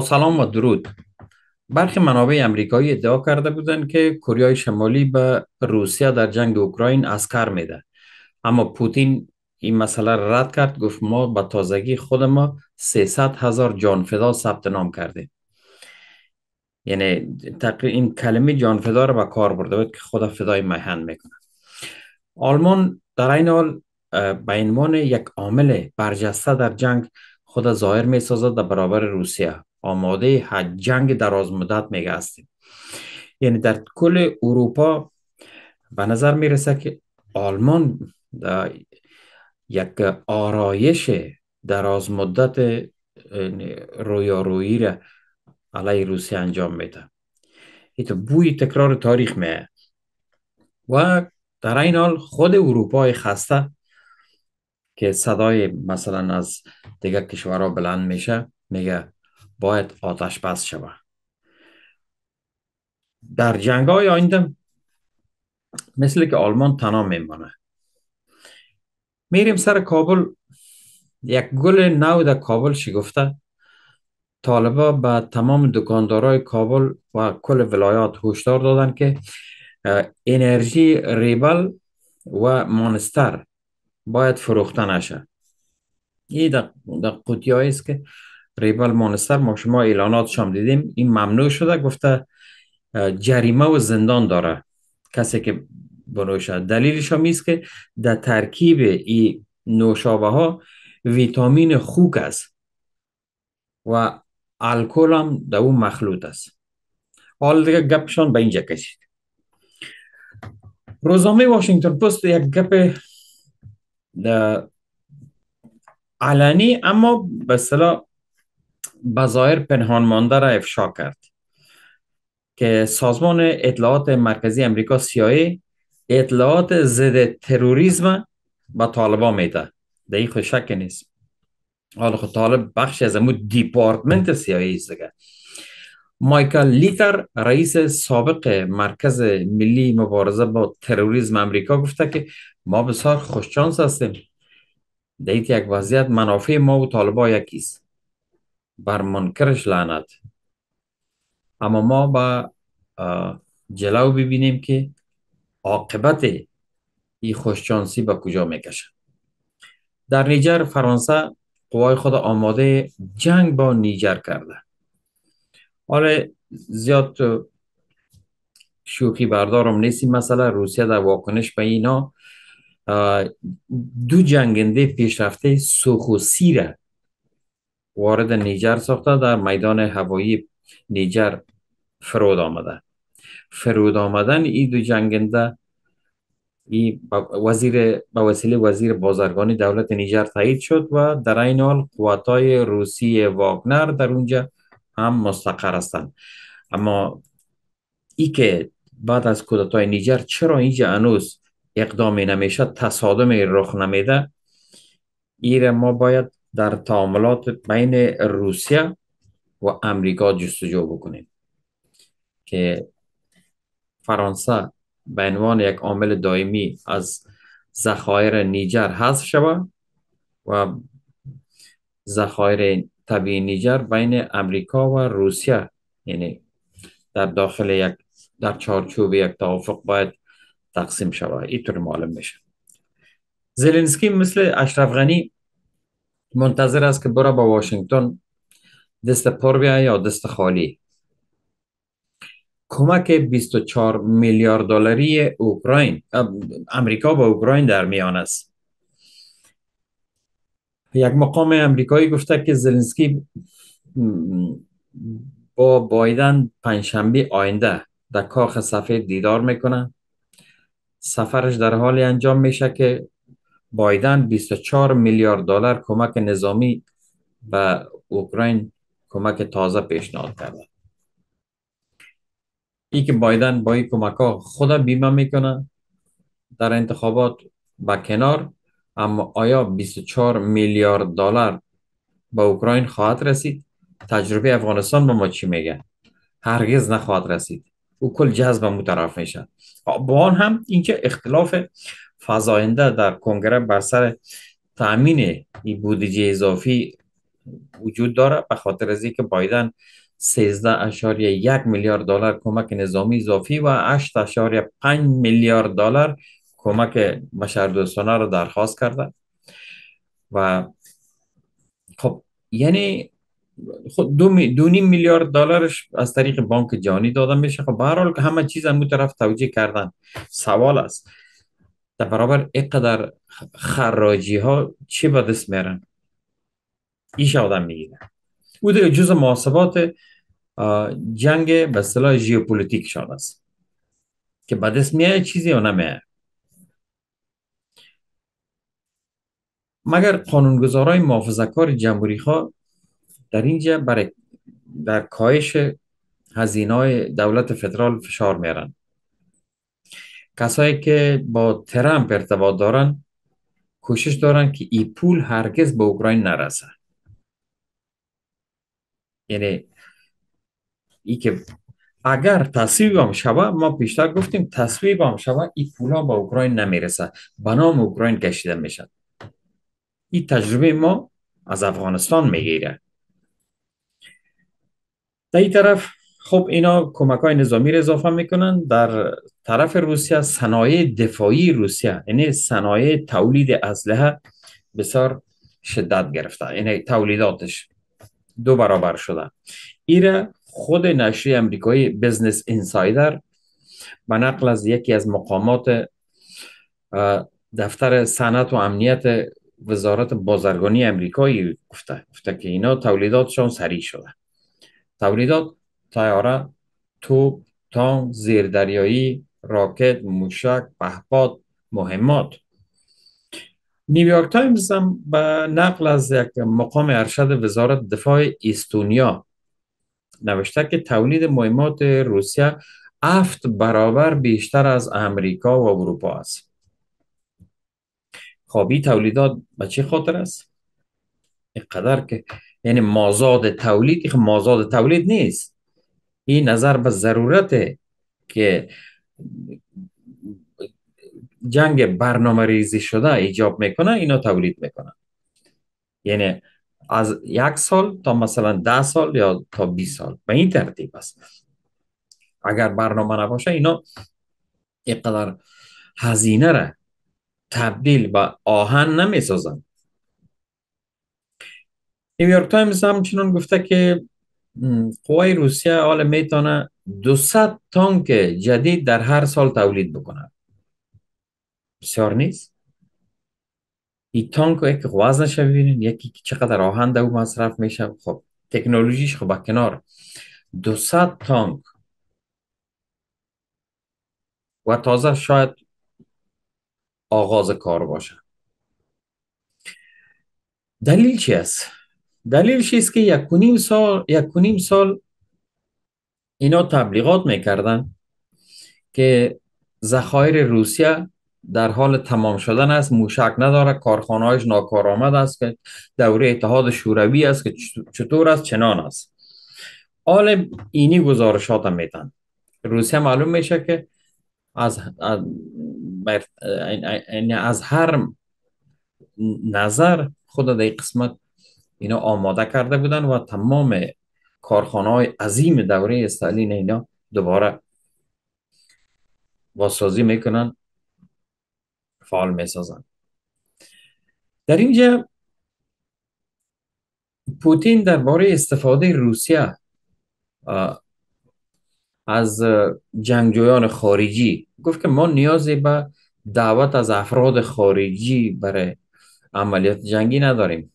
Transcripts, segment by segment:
سلام و درود. برخی منابع امریکایی ادعا کرده بودند که کره شمالی به روسیه در جنگ اوکراین اسکر میده اما پوتین این مسئله رد کرد گفت ما به تازگی خود ما 300 هزار جان فدا ثبت نام کرده. یعنی این کلمه جان فدا رو به کار برده بود که خدا فدای میهن می‌کنه آلمان در این حال به عنوان یک عامل برجسته در جنگ خود ظاهر می سازد در برابر روسیه آماده جنگ دراز مدت میگه هستیم. یعنی در کل اروپا به نظر می‌رسه که آلمان یک آرایش دراز مدت رویارویی را علیه روسیه انجام میده. ایتو بوی تکرار تاریخ میه. و در این حال خود اروپای خسته که صدای مثلا از دیگه کشورها بلند میشه میگه باید آتش بس شود. در جنگ های آینده مثل که آلمان تنها میمانه. میریم سر کابل. یک گل نو در کابل شگفته. طالبا به تمام دکاندارای کابل و کل ولایات هشدار دادن که انرژی ریبل و مانستر باید فروخته نشه. این در, در است که ریبل مانستر ما شما اعلانات شام دیدیم. این ممنوع شده. گفته جریمه و زندان داره. کسی که بنوشه دلیلش هم است که در ترکیب این نوشابه ها ویتامین خوک است و الکل هم در اون مخلوط است. حال دیگه گپشان به اینجا کشید. روزنامه واشنگتن پست یک گپ علنی اما به اصطلاح بظاهر پنهان مانده را افشا کرد که سازمان اطلاعات مرکزی امریکا سیایی اطلاعات ضد تروریسم به طالبان میده. در این شک نیست. حالا خود طالب بخشی از امو دیپارتمنت سیایی است دیگه. مایکل لیتر رئیس سابق مرکز ملی مبارزه با تروریسم امریکا گفته که ما بسیار خوشچانس هستیم. در یک وضعیت منافع ما و طالبا یکیست. بر منکرش لعنت. اما ما با جلو ببینیم که عاقبت این خوشچانسی به کجا می‌کشه در نیجر فرانسه قوای خود آماده جنگ با نیجر کرده. حالا زیاد شوخی بردارم نیست این مسئله. روسیه در واکنش به اینا دو جنگنده پیشرفته سوخوسی را وارد نیجر ساخته در میدان هوایی نیجر فرود آمده. فرود آمدن این دو جنگنده ای وزیر به وسیله وزیر بازرگانی دولت نیجر تایید شد و در این حال قواتای روسی واگنر در اونجا هم مستقر هستند. اما ای که بعد از کودتای نیجر چرا اینجا انوز اقدامی نمیشه تصادمی رخ نمیده ایره ما باید در تعاملات بین روسیه و امریکا جستجو بکنیم که فرانسه به عنوان یک عامل دائمی از ذخایر نیجر حذف شود و ذخایر طبیعی نیجر بین امریکا و روسیه یعنی در داخل یک در چارچوب یک توافق باید تقسیم شود. اینطور معلوم میشه. زلنسکی مثل اشرف غنی منتظر است که برا با واشنگتن. دست پر یا دست خالی؟ کمک 24 میلیارد دلاری اوکراین امریکا با اوکراین در میان است. یک مقام امریکایی گفته که زلنسکی با بایدن پنجشنبه آینده در کاخ سفید دیدار می‌کنه. سفرش در حالی انجام میشه که بایدن 24 میلیارد دلار کمک نظامی به اوکراین کمک تازه پیشنهاد کرده. ای که بایدن با این کمک ها خود بیمه می‌کنه در انتخابات با کنار اما آیا 24 میلیارد دلار به اوکراین خواهد رسید؟ تجربه افغانستان به ما چی میگه؟ هرگز نخواهد رسید. او کل جذب مو طرف میشه با آن هم اینکه اختلاف فضاینده در کنگره بر سر تأمین این بودجه اضافی وجود داره به خاطر از اینکه بایدن 13 اشاریه یک میلیارد دلار کمک نظامی اضافی و 8 اشاریه 5 میلیارد دلار کمک بشردوستانه رو درخواست کرده. و خب یعنی خود دو, می دو نیم میلیارد دلارش از طریق بانک جهانی داده میشه. خب به هر حال همه چیز هم طرف توجیه کردن سوال است. در برابر اینقدر خراجی ها چی به دست میرن ایش آدم می‌گیره. او دیگه جز محاسبات جنگ به اصطلاح ژئوپلیتیک شده است. که به دست میاد چیزی یا نمیاد مگر قانونگذارای محافظه کار جمهوری ها در اینجا برای در کاهش هزینه دولت فدرال فشار میارن؟ کسایی که با ترامپ ارتباط دارن کوشش دارن که این پول هرگز به اوکراین نرسه. یعنی ای که اگر تصویب هم شوه ما پیشتر گفتیم تصویب هم شوه این پولا به اوکراین نمی‌رسه. به نام اوکراین کشیده میشه. این تجربه ما از افغانستان می‌گیره. در این طرف خب اینا کمک های نظامی را اضافه می‌کنن در طرف روسیه صنایع دفاعی روسیه یعنی صنایع تولید اسلحه بسیار شدت گرفته یعنی تولیداتش دو برابر شده. ایره خود نشریه امریکایی بزنس اینسایدر به نقل از یکی از مقامات دفتر صنعت و امنیت وزارت بازرگانی امریکایی گفته گفته که اینا تولیداتشان سریع شده. تولیدات تیاره توپ تانک زیردریایی راکت موشک پهپاد مهمات. نیویورک تایمز هم به نقل از یک مقام ارشد وزارت دفاع استونیا نوشته که تولید مهمات روسیه افت برابر بیشتر از امریکا و اروپا است. خوابی تولیدات به چه خاطر است؟ اینقدر که یعنی مازاد تولید خب مازاد تولید نیست. این نظر به ضرورت که جنگ برنامه ریزی شده ایجاب می‌کنه اینا تولید می‌کنن. یعنی از یک سال تا مثلا ده سال یا تا 20 سال به این ترتیب است. اگر برنامه نباشه اینا اینقدر هزینه را تبدیل به آهن نمی سازن نیویورک تایمز همچنان گفته که قوای روسیه حالا می‌تونه 200 تانک جدید در هر سال تولید بکنه. بسیار نیست. این تانک یک وزنش ببینید یکی چقدر آهن او مصرف میشه. خب تکنولوژیش خب کنار. 200 تانک. و تازه شاید آغاز کار باشه. دلیل چی است؟ دلیلش است که یک نیم سال یک نیم سال اینا تبلیغات می‌کردن که ذخایر روسیه در حال تمام شدن است. موشک نداره کارخانهایش ناکارآمد است که دوره اتحاد شوروی است که چطور است؟ چنان است. حال اینی گزارشات هم میتن روسیه معلوم میشه که از از, از هر نظر خود در قسمت اینا آماده کرده بودن و تمام کارخانه های عظیم دوره استالین اینا دوباره بازسازی می‌کنن فعال می‌سازن. در اینجا پوتین درباره استفاده روسیه از جنگجویان خارجی گفت که ما نیازی به دعوت از افراد خارجی برای عملیات جنگی نداریم.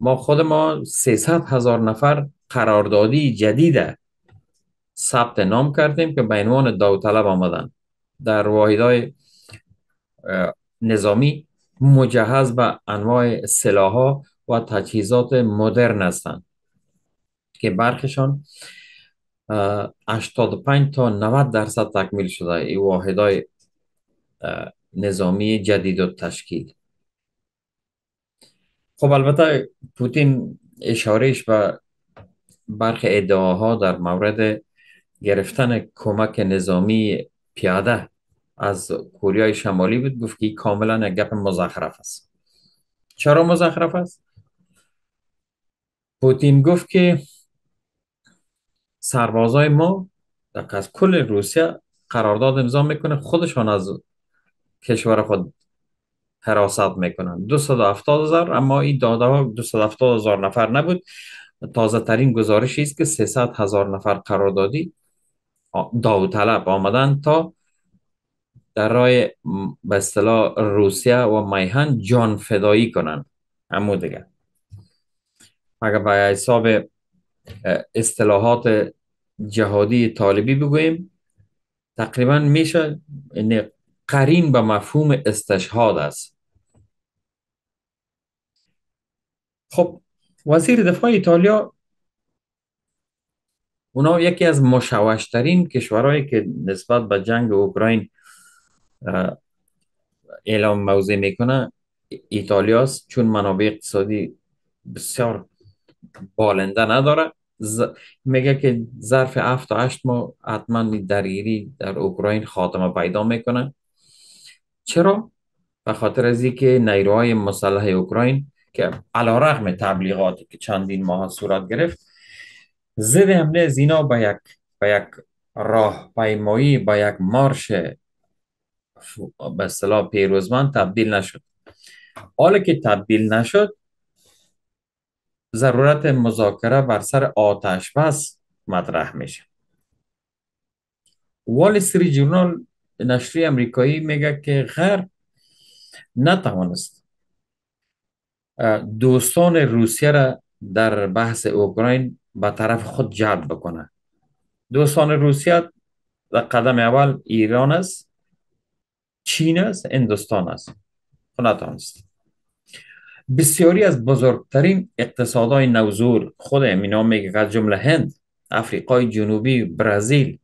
ما خود ما 300 هزار نفر قراردادی جدید ثبت نام کردیم که به عنوان داوطلب آمدن. در واحدهای نظامی مجهز به انواع سلاح و تجهیزات مدرن هستند که برخشان 85 تا 90 درصد تکمیل شده این واحدهای نظامی جدید و تشکیل. خب البته پوتین اشارهش به برخی ادعاها در مورد گرفتن کمک نظامی پیاده از کوریای شمالی بود گفت که کاملا یک گپ مزخرف است. چرا مزخرف است؟ پوتین گفت که سربازای ما از کل روسیه قرارداد امضا می‌کنه خودشان از کشور خود حراست می‌کنن. 270 هزار اما این داده ها 270 هزار نفر نبود. تازه ترین گزارشی است که 300 هزار نفر قراردادی داوطلب آمدن تا در راه به اصطلاح روسیه و میهن جان فدایی کنن. همو دیگه. اگر به حساب اصطلاحات جهادی طالبی بگوییم تقریبا میشه قرین به مفهوم استشهاد است. خب وزیر دفاع ایتالیا اونا یکی از مشوشترین کشورهایی که نسبت به جنگ اوکراین اعلام موضع می‌کنه ایتالیاست چون منابع اقتصادی بسیار بالنده نداره. میگه که ظرف 7 تا 8 ماه حتما درگیری در اوکراین خاتمه پیدا می‌کنه. چرا؟ به خاطر از اینکه نیروهای مسلح اوکراین که علا رغم تبلیغاتی که چندین ماه صورت گرفت ضد حمله از اینا به یک یک راه پیمایی به یک مارش به اصطلاح پیروزمند تبدیل نشد. حالا که تبدیل نشد ضرورت مذاکره بر سر آتش بس مطرح میشه. وال استری جورنال نشری امریکایی میگه که غرب نتوانست دوستان روسیه را در بحث اوکراین به طرف خود جلب بکنه. دوستان روسیه در قدم اول ایران است چین است هندوستان است. خب نتوانست. بسیاری از بزرگترین اقتصادهای نوزور خود امینا میگه جمله هند افریقای جنوبی برزیل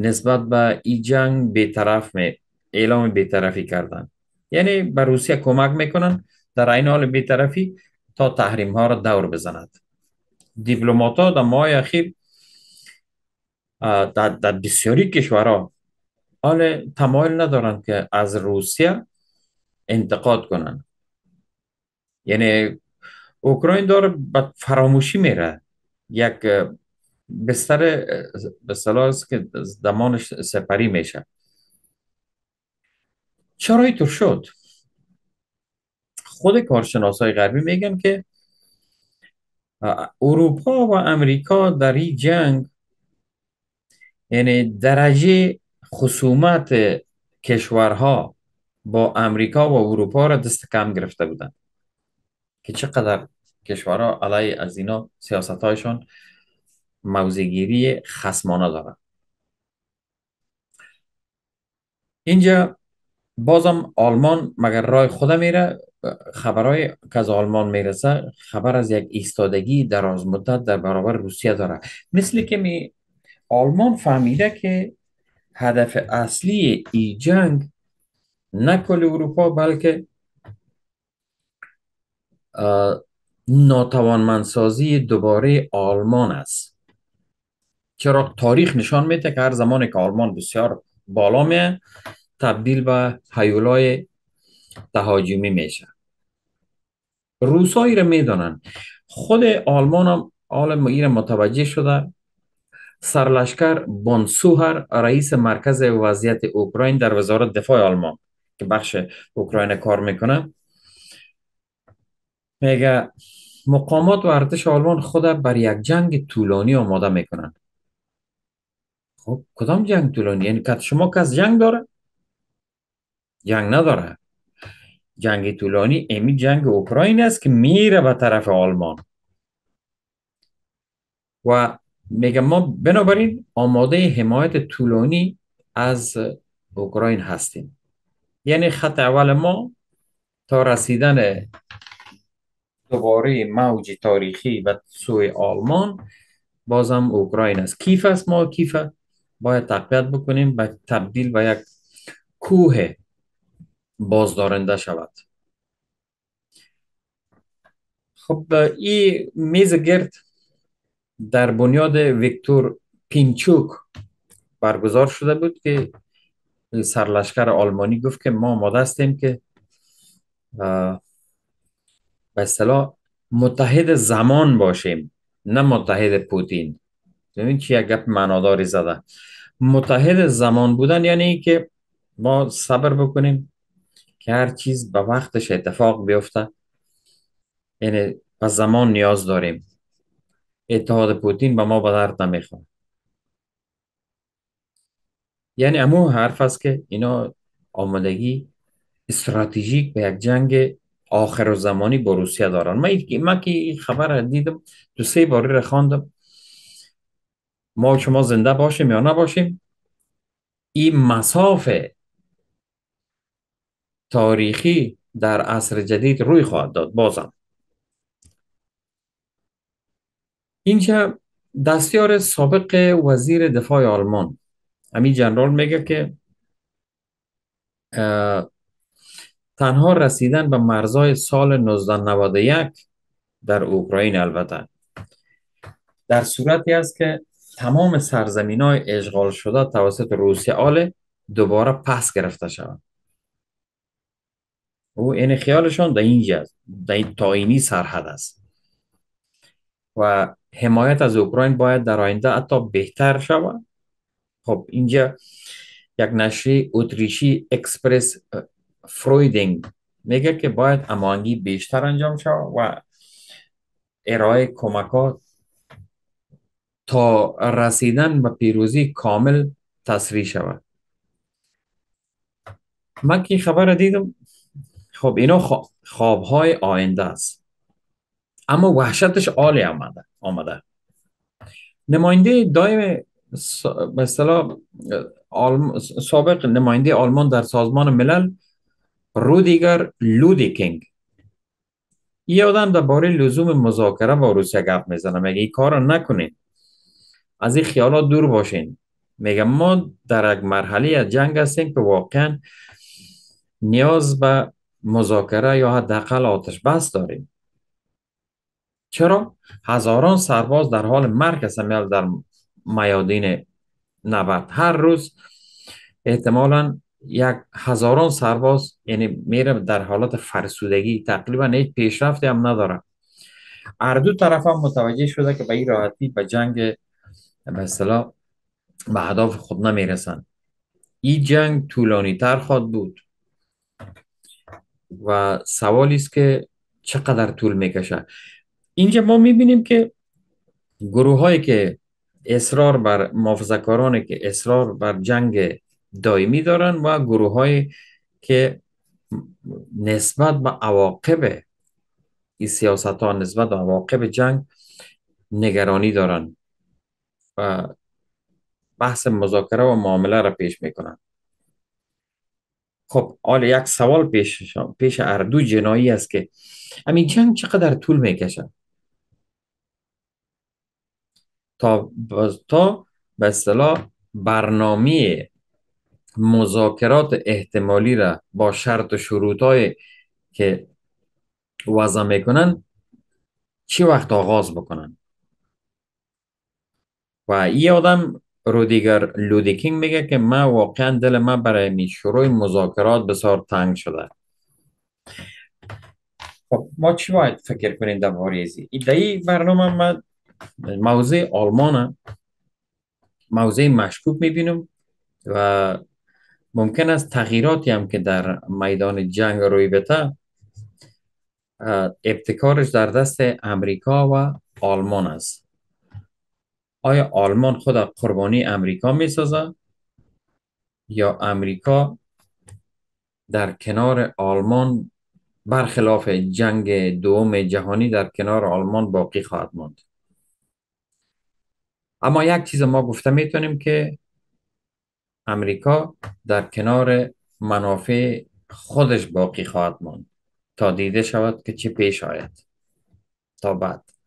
نسبت به این جنگ بیطرف می اعلام بیطرفی کردن. یعنی به روسیه کمک می‌کنن در این حال بیطرفی تا تحریم ها را دور بزند. دیپلمات ها در ماه اخیر در, در بسیاری کشورها حال تمایل ندارن که از روسیه انتقاد کنن. یعنی اوکراین داره به فراموشی میره. یک بستر به است که دمانش سپری میشه. چرا اینطور شد؟ خود کارشناس های غربی میگن که اروپا و امریکا در این جنگ یعنی درجه خصومت کشورها با امریکا و اروپا را دست کم گرفته بودند. که چقدر کشورها علیه از اینا سیاست هایشان موزگیری خسمانه داره اینجا بازم آلمان مگر رای خود میره؟ خبرهای که از آلمان می‌رسه خبر از یک ایستادگی دراز مدت در برابر روسیه داره. مثل که می آلمان فهمیده که هدف اصلی ای جنگ نه کل اروپا بلکه ناتوانمندسازی دوباره آلمان است. چرا تاریخ نشان میده که هر زمان که آلمان بسیار بالا میه تبدیل به حیولای تهاجمی میشه. روسایی را می‌دانن. خود آلمان هم آل این متوجه شده. سرلشکر بونسوهر رئیس مرکز وضعیت اوکراین در وزارت دفاع آلمان که بخش اوکراین کار می‌کنه میگه مقامات و ارتش آلمان خود بر یک جنگ طولانی آماده می‌کنن خب کدام جنگ طولانی یعنی شما کس جنگ داره جنگ نداره جنگ طولانی امی جنگ اوکراین است که میره به طرف آلمان و میگه ما بنابراین آماده حمایت طولانی از اوکراین هستیم یعنی خط اول ما تا رسیدن دوباره موج تاریخی و سوی آلمان بازم اوکراین است کیف است ما کیف باید تقویت بکنیم و تبدیل به یک کوه بازدارنده شود. خب این میز گرد در بنیاد ویکتور پینچوک برگزار شده بود که سرلشکر آلمانی گفت که ما آماده هستیم که به اصطلاح متحد زمان باشیم نه متحد پوتین. ببین چی یک گپ معناداری زده. متحد زمان بودن یعنی که ما صبر بکنیم که هر چیز به وقتش اتفاق بیفته. یعنی به زمان نیاز داریم. اتحاد پوتین به ما به درد نمی‌خواد یعنی امو حرف است که اینا آمادگی استراتژیک به یک جنگ آخر و زمانی با روسیه دارن. من من که خبر دیدم دو سه باری را خواندم. ما شما زنده باشیم یا نباشیم. این مسافه تاریخی در عصر جدید روی خواهد داد بازم. اینجا دستیار سابق وزیر دفاع آلمان همین جنرال میگه که تنها رسیدن به مرزای سال 1991 در اوکراین البته. در صورتی است که تمام سرزمین های اشغال شده توسط روسیه آل دوباره پس گرفته شود. او این خیالشان در اینجا در این تاینی سرحد است. و حمایت از اوکراین باید در آینده حتی بهتر شود. خب اینجا یک نشری اتریشی اکسپرس فرویدینگ میگه که باید امانگی بیشتر انجام شود و ارائه کمکات تا رسیدن به پیروزی کامل تصریح شود. من که خبر دیدم خب اینا خواب های آینده است. اما وحشتش عالی آمده آمده. نماینده دایم مثلا سابق نماینده آلمان در سازمان ملل رودیگر لودیکینگ. یه آدم در باره لزوم مذاکره با روسیه گپ می‌زنه میگه این کار نکنین از این خیالات دور باشین. میگه ما در یک مرحله جنگ هستیم که واقعا نیاز به مذاکره یا حداقل آتش بس داریم. چرا؟ هزاران سرباز در حال مرگ هستن. در میادین نبرد. هر روز احتمالا یک هزاران سرباز یعنی میره در حالت فرسودگی تقریبا هیچ پیشرفتی هم نداره هر دو طرف هم متوجه شده که به این راحتی به جنگ به اصطلاح به هدف خود نمی‌رسن. این جنگ طولانی تر خواهد بود. و سوالی است که چقدر طول می‌کشه. اینجا ما می‌بینیم که گروه هایی که اصرار بر محافظه که اصرار بر جنگ دائمی دارن و گروه هایی که نسبت به عواقب این سیاست ها نسبت به عواقب جنگ نگرانی دارن. و بحث مذاکره و معامله را پیش می‌کنن خب حالا یک سوال پیش پیش اردو جنایی است که همین جنگ چقدر طول می‌کشه تا تا به اصطلاح برنامه مذاکرات احتمالی را با شرط و شروط که وضع می‌کنن چی وقت آغاز بکنن و این آدم رودیگر لودیکینگ میگه که من واقعا دل من برای می شروع مذاکرات بسیار تنگ شده. خب ما چی باید فکر کنیم در واریزی این برنامه من موضوع آلمان موضوع مشکوک می‌بینم و ممکن است تغییراتی هم که در میدان جنگ روی بته ابتکارش در دست امریکا و آلمان است. آیا آلمان خود قربانی امریکا می سازه یا امریکا در کنار آلمان برخلاف جنگ دوم جهانی در کنار آلمان باقی خواهد ماند؟ اما یک چیز ما گفته می‌تونیم که امریکا در کنار منافع خودش باقی خواهد ماند. تا دیده شود که چه پیش آید. تا بعد.